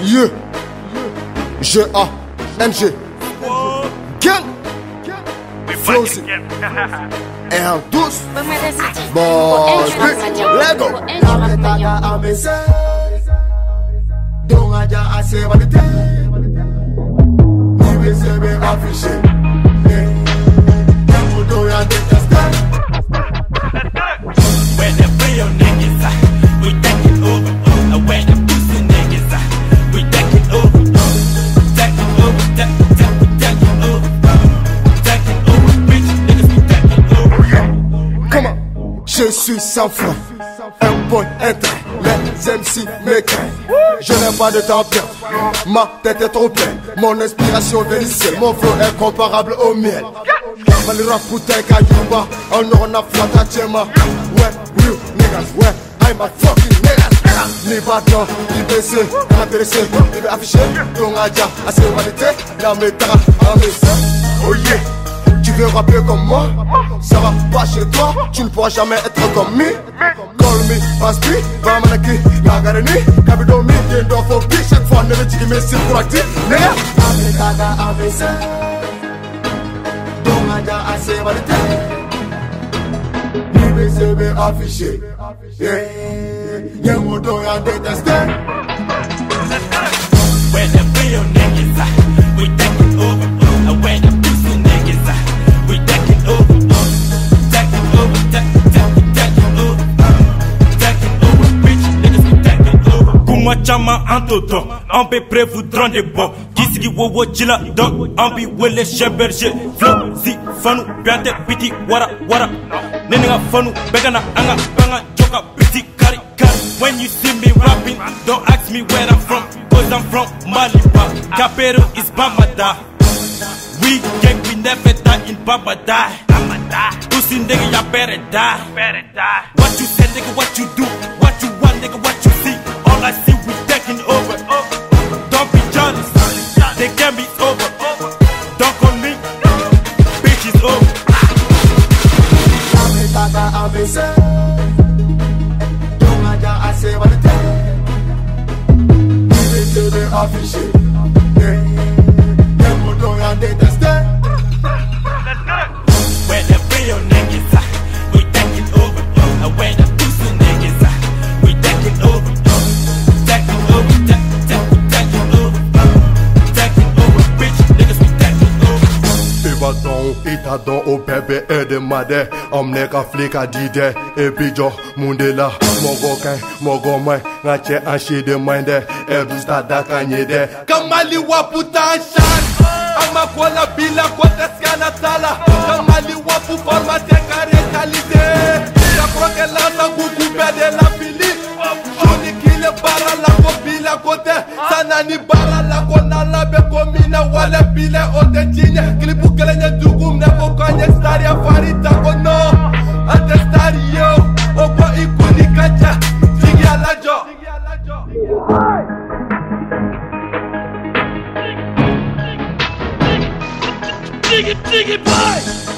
Yeah. G-A-N-G. Gang. Flozy. Et en douce. Bon, Lego. Ametaga amese Don aja ase walite Niwe sebe afishe Je suis sans frein. Un point intérêt. Les MC m'écraignent. Je n'ai pas de temps à perdre. Ma tête est trop pleine. Mon inspiration vient. Mon flow est comparable au miel. Mali rap putain kayumba. On on a flata chema. Ouais, real niggas. Ouais, I'm a fucking niggas. Ni bâton, ni BC, ni intéressé, ni veut afficher. Donc aja, assez humanité. La méta, en Oh yeah. Veux rapper comme moi. Ça va pas chez toi Tu ne pourras jamais être comme me Call me, pass me, va manaki Nagarani, kabido mi, yendo for Chaque fois, ne me dis mais c'est pour actif. Nigga Ametaga amese Don aja ase walite Niwe sebe afishe Yamu do ya deteste Kuma chama antoto, an bɛ prévu dɔrɔn de bɔ k'i sigi wowo ji la dɔn an b'i wele sɛ berger flow zi fanu bɛn tɛ biti wara wara. Ne ni ka fanu bɛɛ ka na an ka an ka jɔ ka biti kari kari. When you see me rapping don't ask me where I'm from cause I'm from Maliba Capero is Bamada we gang we never die in Babada Pussy nigga y'all better die. What you say nigga what you do? What you want nigga what I see we taking over. Don't be jealous. They get me over. Don't call me. Bitch is over. Ametaga amese Don aja ase walite Niwe sebe afishe Yamu Adon ou pepe e demade Omne ka flik a dide E pijo munde la Mogo ken, mogo men Ngache anshi demande E busta da kanyede Kamali waputa anshan Ama kola bila kote skana tala Kamali wapu forma te kare kalite Ya kroke lasa kuku pede la pili Shoni kile bara lako bila kote Sanani bara lako nala be komine Wale bile ote chine Klipu kele nye dugum ne farita ko no ante stari yo ogo ikuni kacha jigi alajo Diggy, diggy, boy!